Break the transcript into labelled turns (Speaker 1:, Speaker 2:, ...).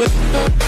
Speaker 1: with